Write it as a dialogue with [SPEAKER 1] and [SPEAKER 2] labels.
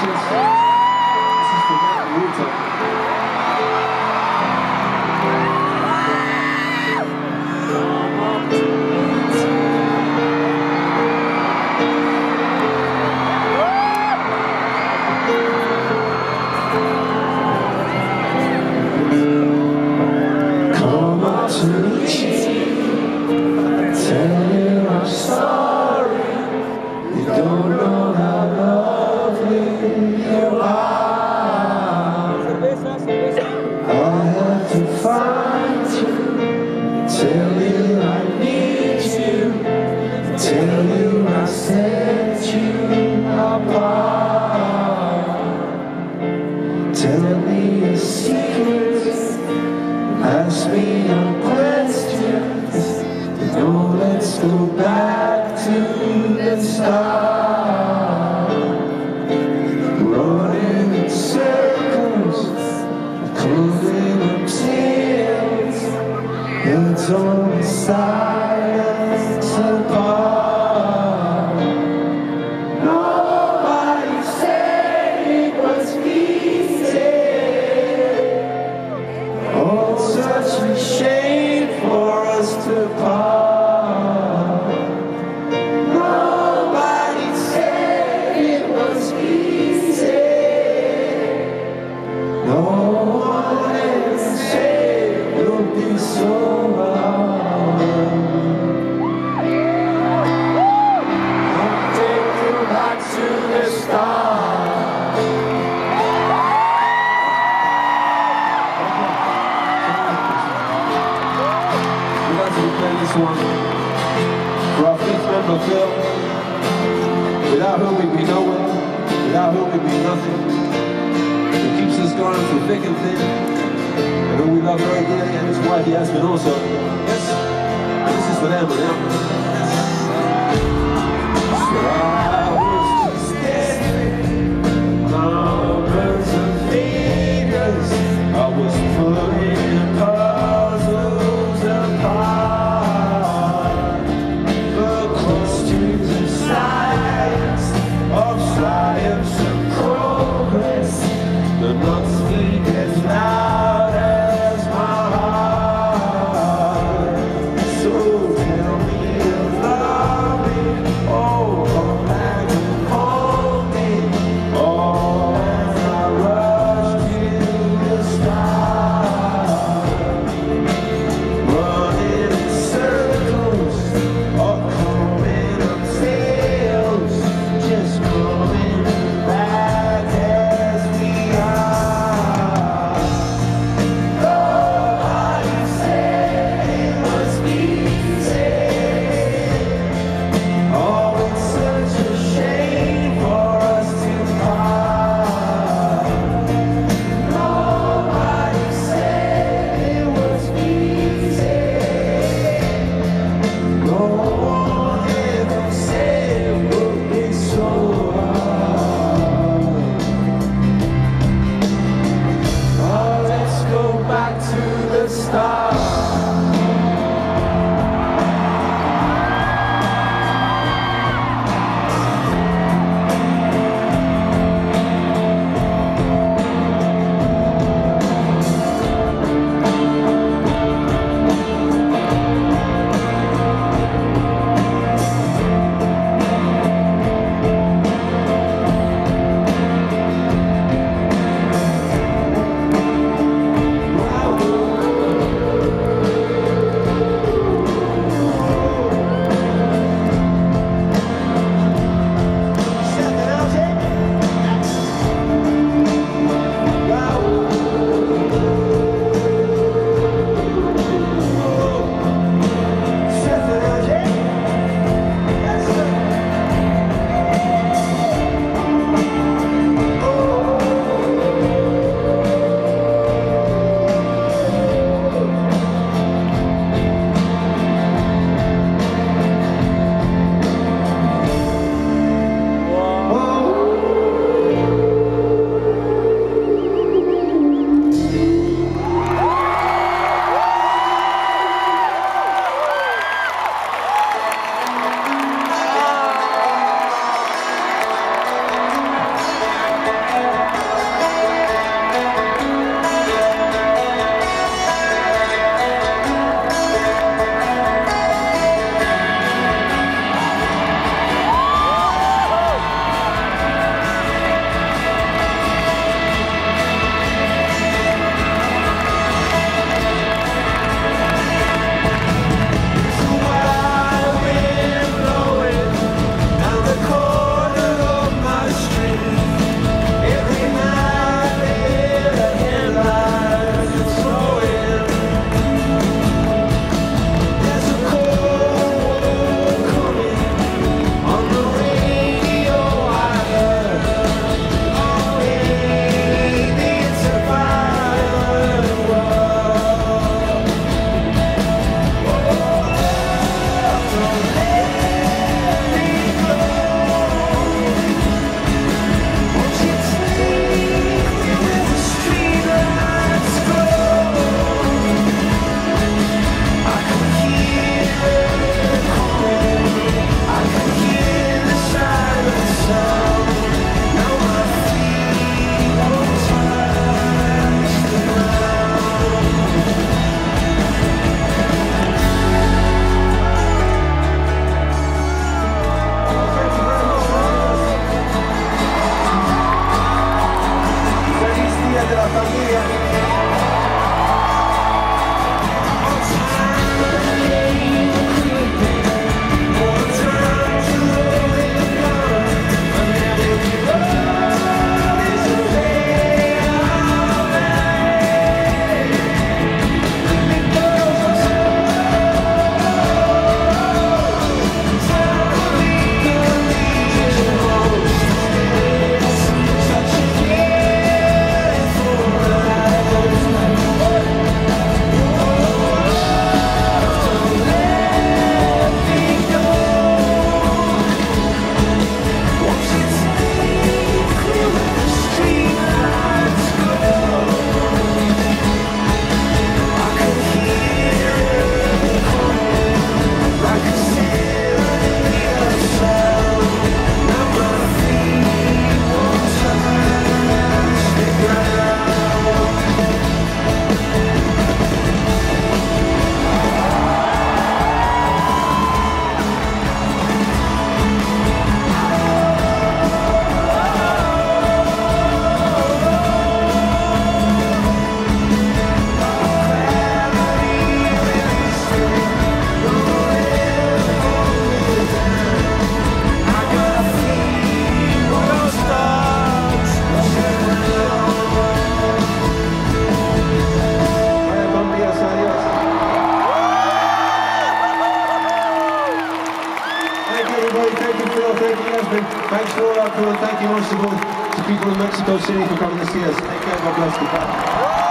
[SPEAKER 1] Jesus. Vocês. Without whom we'd be nowhere, without whom we'd be nothing. He keeps us going through thick and thin. and who we love very dearly and his wife the Aspen also. Yes, this is for them and them. Stop! Família. Tá Phil. Thank you, Yasmin. Thanks for all our crew, and thank you most of all to people in Mexico City for coming to see us. Take care. God bless you.